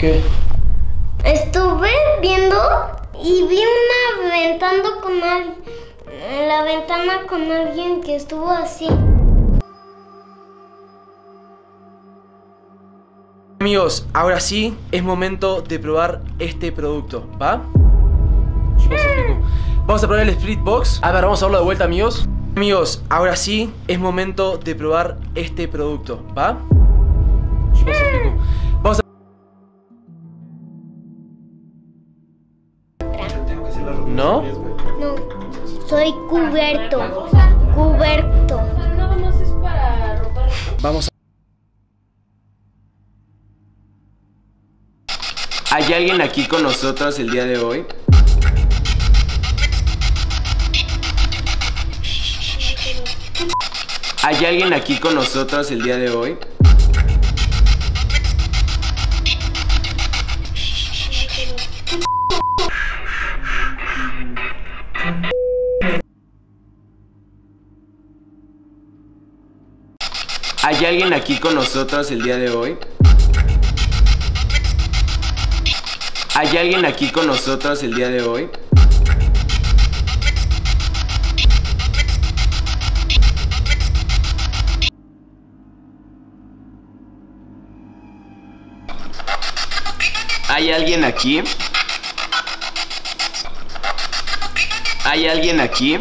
¿Qué? Estuve viendo y vi una ventana con alguien. La ventana con alguien que estuvo así. Amigos, ahora sí es momento de probar este producto, ¿va? Yo os explico. Vamos a probar el Spirit Box. A ver, vamos a verlo de vuelta, amigos. Amigos, ahora sí es momento de probar este producto, ¿va? Yo os explico. Vamos a... ¿No? No, soy cubierto. Cubierto. Vamos a... ¿Hay alguien aquí con nosotros el día de hoy? ¿Hay alguien aquí con nosotros el día de hoy? ¿Hay alguien aquí con nosotros el día de hoy? ¿Hay alguien aquí con nosotros el día de hoy? ¿Hay alguien aquí? ¿Hay alguien aquí?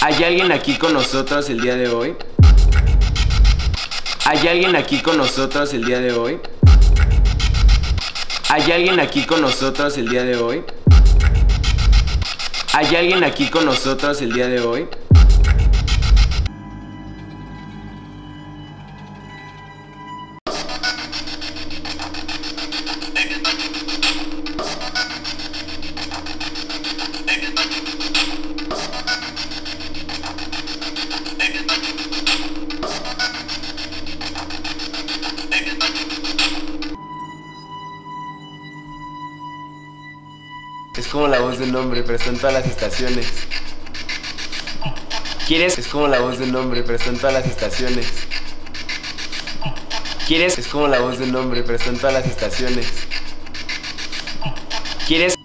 ¿Hay alguien aquí con nosotros el día de hoy? ¿Hay alguien aquí con nosotros el día de hoy? ¿Hay alguien aquí con nosotros el día de hoy? ¿Hay alguien aquí con nosotros el día de hoy? Es como la voz de un hombre, pero está en las estaciones. ¿Quieres? Es como la voz de un hombre, pero está en las estaciones. ¿Quieres? Es como la voz de un hombre, pero está en las estaciones. ¿Quieres?